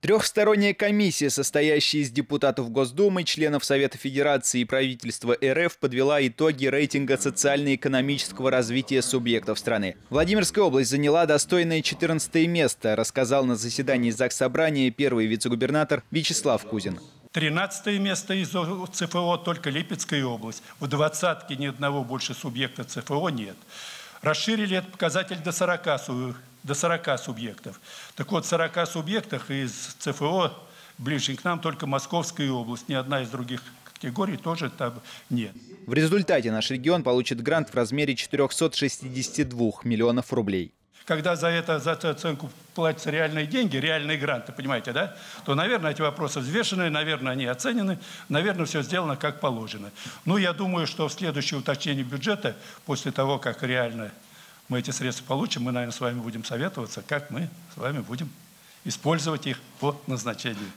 Трехсторонняя комиссия, состоящая из депутатов Госдумы, членов Совета Федерации и правительства РФ, подвела итоги рейтинга социально-экономического развития субъектов страны. Владимирская область заняла достойное 14 место, рассказал на заседании ЗАГС Собрания первый вице-губернатор Вячеслав Кузин. 13 место из ЦФО только Липецкая область. В двадцатке ни одного больше субъекта ЦФО нет. Расширили этот показатель до 40 до 40 субъектов. Так вот, 40 субъектах из ЦФО ближе к нам только Московская область, ни одна из других категорий тоже там нет. В результате наш регион получит грант в размере 462 миллионов рублей когда за это, за эту оценку платятся реальные деньги, реальные гранты, понимаете, да, то, наверное, эти вопросы взвешены, наверное, они оценены, наверное, все сделано как положено. Ну, я думаю, что в следующее уточнение бюджета, после того, как реально мы эти средства получим, мы, наверное, с вами будем советоваться, как мы с вами будем использовать их по назначению.